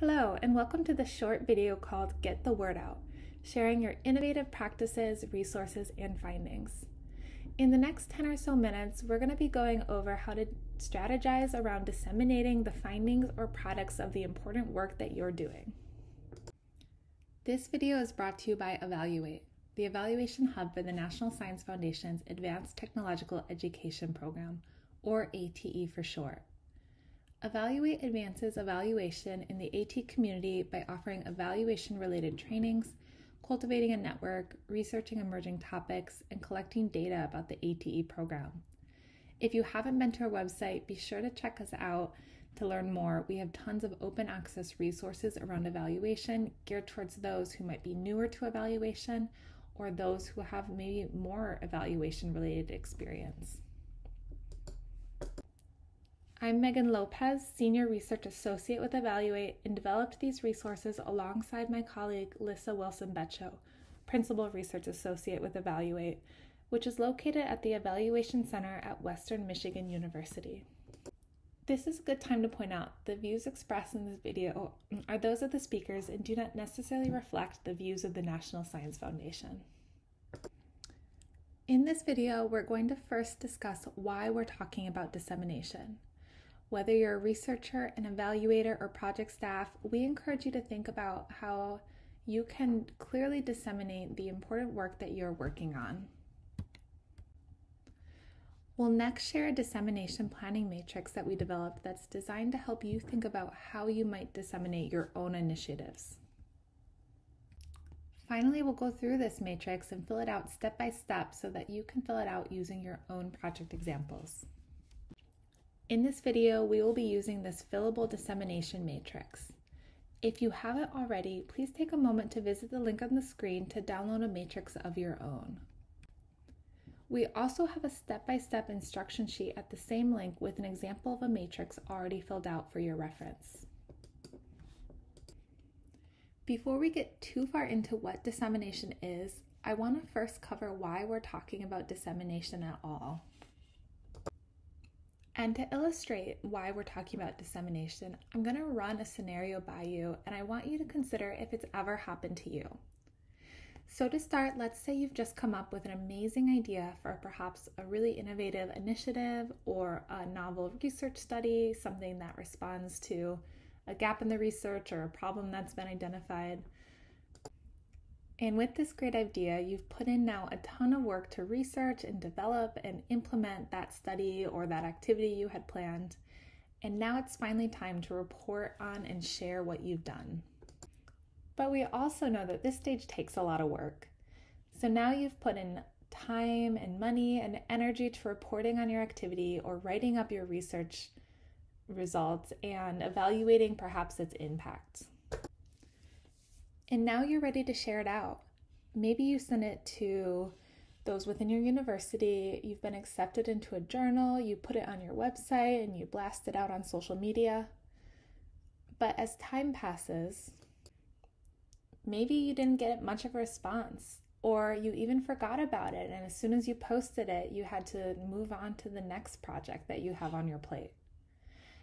Hello, and welcome to the short video called Get the Word Out, sharing your innovative practices, resources, and findings. In the next 10 or so minutes, we're going to be going over how to strategize around disseminating the findings or products of the important work that you're doing. This video is brought to you by Evaluate, the evaluation hub for the National Science Foundation's Advanced Technological Education Program, or ATE for short. Evaluate advances evaluation in the AT community by offering evaluation related trainings, cultivating a network, researching emerging topics, and collecting data about the ATE program. If you haven't been to our website, be sure to check us out to learn more. We have tons of open access resources around evaluation geared towards those who might be newer to evaluation or those who have maybe more evaluation related experience. I'm Megan Lopez, Senior Research Associate with Evaluate, and developed these resources alongside my colleague Lyssa Wilson Becho, Principal Research Associate with Evaluate, which is located at the Evaluation Center at Western Michigan University. This is a good time to point out the views expressed in this video are those of the speakers and do not necessarily reflect the views of the National Science Foundation. In this video, we're going to first discuss why we're talking about dissemination. Whether you're a researcher, an evaluator, or project staff, we encourage you to think about how you can clearly disseminate the important work that you're working on. We'll next share a dissemination planning matrix that we developed that's designed to help you think about how you might disseminate your own initiatives. Finally, we'll go through this matrix and fill it out step by step so that you can fill it out using your own project examples. In this video, we will be using this fillable dissemination matrix. If you haven't already, please take a moment to visit the link on the screen to download a matrix of your own. We also have a step-by-step -step instruction sheet at the same link with an example of a matrix already filled out for your reference. Before we get too far into what dissemination is, I want to first cover why we're talking about dissemination at all. And to illustrate why we're talking about dissemination, I'm going to run a scenario by you and I want you to consider if it's ever happened to you. So, to start, let's say you've just come up with an amazing idea for perhaps a really innovative initiative or a novel research study, something that responds to a gap in the research or a problem that's been identified. And with this great idea, you've put in now a ton of work to research and develop and implement that study or that activity you had planned. And now it's finally time to report on and share what you've done. But we also know that this stage takes a lot of work. So now you've put in time and money and energy to reporting on your activity or writing up your research results and evaluating perhaps its impact. And now you're ready to share it out. Maybe you send it to those within your university, you've been accepted into a journal, you put it on your website, and you blast it out on social media. But as time passes, maybe you didn't get much of a response, or you even forgot about it, and as soon as you posted it, you had to move on to the next project that you have on your plate.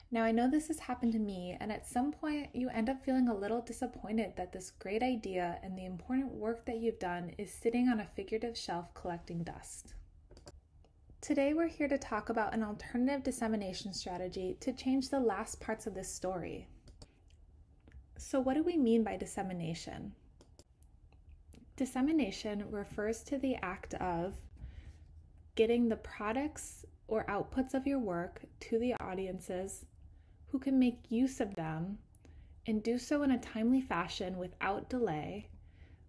Now, I know this has happened to me, and at some point, you end up feeling a little disappointed that this great idea and the important work that you've done is sitting on a figurative shelf collecting dust. Today, we're here to talk about an alternative dissemination strategy to change the last parts of this story. So, what do we mean by dissemination? Dissemination refers to the act of getting the products or outputs of your work to the audiences who can make use of them and do so in a timely fashion without delay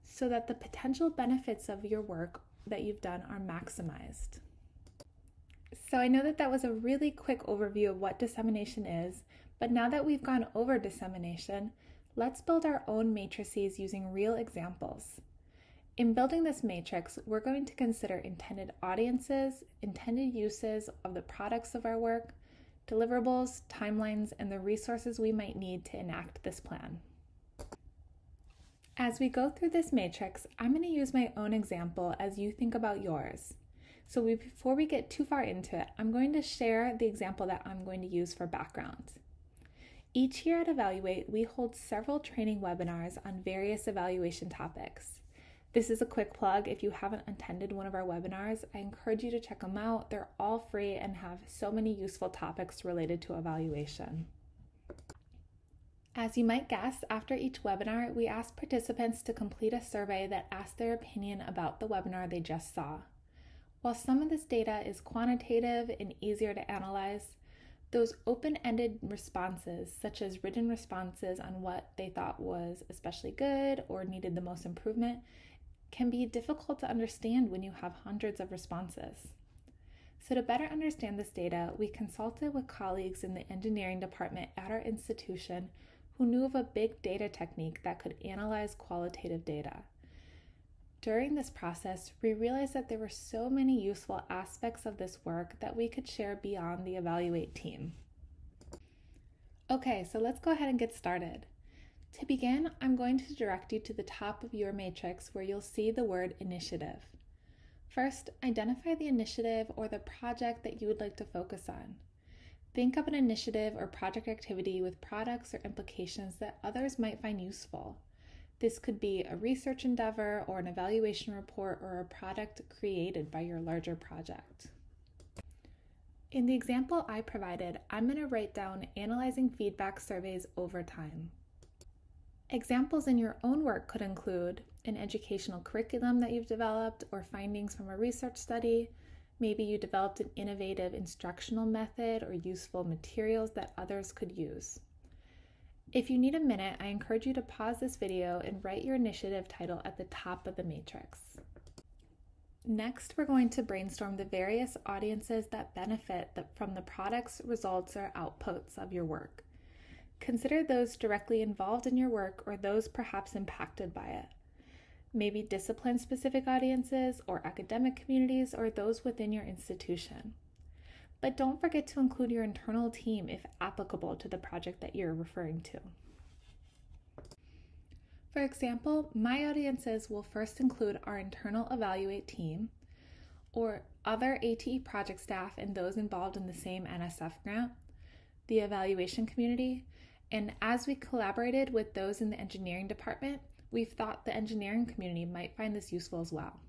so that the potential benefits of your work that you've done are maximized. So, I know that that was a really quick overview of what dissemination is, but now that we've gone over dissemination, let's build our own matrices using real examples. In building this matrix, we're going to consider intended audiences, intended uses of the products of our work, deliverables, timelines, and the resources we might need to enact this plan. As we go through this matrix, I'm going to use my own example as you think about yours. So we, before we get too far into it, I'm going to share the example that I'm going to use for background. Each year at Evaluate, we hold several training webinars on various evaluation topics. This is a quick plug. If you haven't attended one of our webinars, I encourage you to check them out. They're all free and have so many useful topics related to evaluation. As you might guess, after each webinar, we ask participants to complete a survey that asks their opinion about the webinar they just saw. While some of this data is quantitative and easier to analyze, those open ended responses, such as written responses on what they thought was especially good or needed the most improvement, can be difficult to understand when you have hundreds of responses. So, to better understand this data, we consulted with colleagues in the engineering department at our institution who knew of a big data technique that could analyze qualitative data. During this process, we realized that there were so many useful aspects of this work that we could share beyond the Evaluate team. Okay, so let's go ahead and get started. To begin, I'm going to direct you to the top of your matrix where you'll see the word initiative. First, identify the initiative or the project that you would like to focus on. Think of an initiative or project activity with products or implications that others might find useful. This could be a research endeavor or an evaluation report or a product created by your larger project. In the example I provided, I'm going to write down analyzing feedback surveys over time. Examples in your own work could include an educational curriculum that you've developed or findings from a research study. Maybe you developed an innovative instructional method or useful materials that others could use. If you need a minute, I encourage you to pause this video and write your initiative title at the top of the matrix. Next, we're going to brainstorm the various audiences that benefit from the products, results, or outputs of your work. Consider those directly involved in your work or those perhaps impacted by it. Maybe discipline specific audiences or academic communities or those within your institution. But don't forget to include your internal team if applicable to the project that you're referring to. For example, my audiences will first include our internal Evaluate team or other ATE project staff and those involved in the same NSF grant, the evaluation community, and as we collaborated with those in the engineering department, we've thought the engineering community might find this useful as well.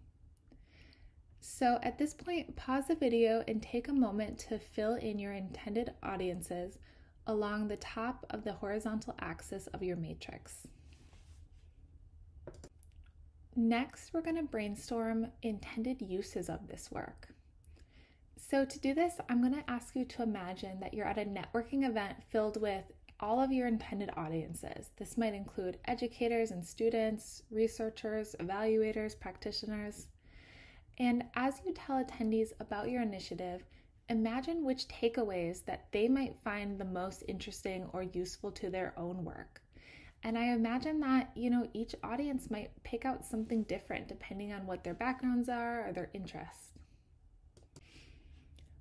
So at this point, pause the video and take a moment to fill in your intended audiences along the top of the horizontal axis of your matrix. Next, we're going to brainstorm intended uses of this work. So to do this, I'm going to ask you to imagine that you're at a networking event filled with all of your intended audiences. This might include educators and students, researchers, evaluators, practitioners. And as you tell attendees about your initiative, imagine which takeaways that they might find the most interesting or useful to their own work. And I imagine that, you know, each audience might pick out something different depending on what their backgrounds are or their interests.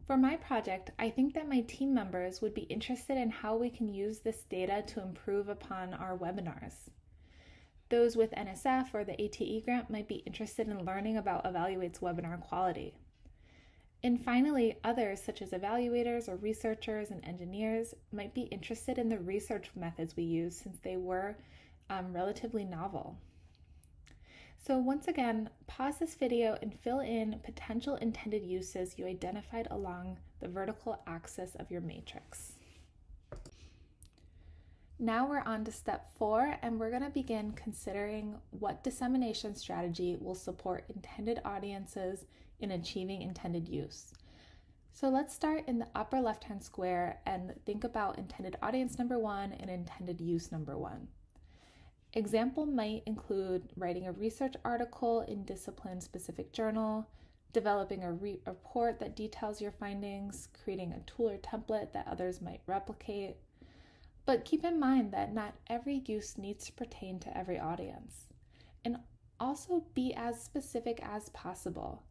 For my project, I think that my team members would be interested in how we can use this data to improve upon our webinars. Those with NSF or the ATE grant might be interested in learning about Evaluate's webinar quality. And finally, others, such as evaluators or researchers and engineers, might be interested in the research methods we use since they were um, relatively novel. So once again, pause this video and fill in potential intended uses you identified along the vertical axis of your matrix. Now we're on to step four, and we're going to begin considering what dissemination strategy will support intended audiences in achieving intended use. So let's start in the upper left hand square and think about intended audience number one and intended use number one. Example might include writing a research article in discipline specific journal, developing a re- report that details your findings, creating a tool or template that others might replicate, but keep in mind that not every use needs to pertain to every audience. And also be as specific as possible.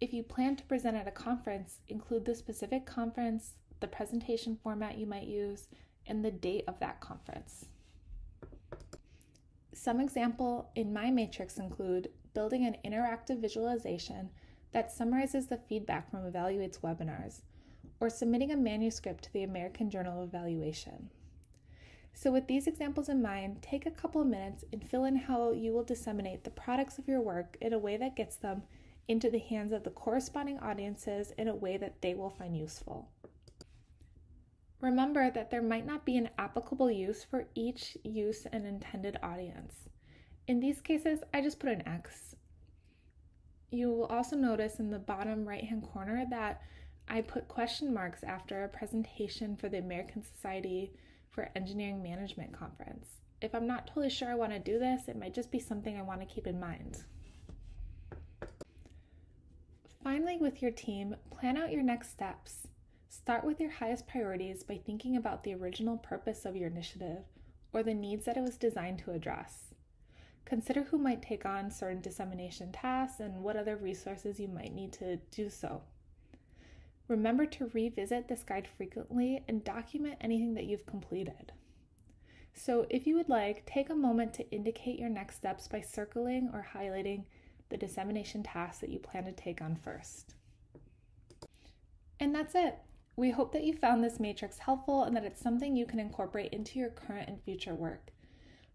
If you plan to present at a conference, include the specific conference, the presentation format you might use, and the date of that conference. Some example in my matrix include building an interactive visualization that summarizes the feedback from Evaluate's webinars, or submitting a manuscript to the American Journal of Evaluation. So, with these examples in mind, take a couple of minutes and fill in how you will disseminate the products of your work in a way that gets them into the hands of the corresponding audiences in a way that they will find useful. Remember that there might not be an applicable use for each use and intended audience. In these cases, I just put an X. You will also notice in the bottom right hand corner that I put question marks after a presentation for the American Society for Engineering Management conference. If I'm not totally sure I want to do this, it might just be something I want to keep in mind. Finally, with your team, plan out your next steps. Start with your highest priorities by thinking about the original purpose of your initiative or the needs that it was designed to address. Consider who might take on certain dissemination tasks and what other resources you might need to do so. Remember to revisit this guide frequently and document anything that you've completed. So, if you would like, take a moment to indicate your next steps by circling or highlighting the dissemination tasks that you plan to take on first. And that's it. We hope that you found this matrix helpful and that it's something you can incorporate into your current and future work.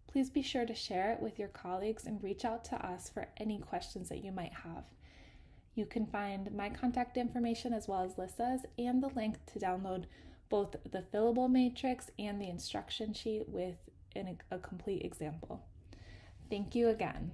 Please be sure to share it with your colleagues and reach out to us for any questions that you might have. You can find my contact information as well as Lyssa's and the link to download both the fillable matrix and the instruction sheet with an, a complete example. Thank you again.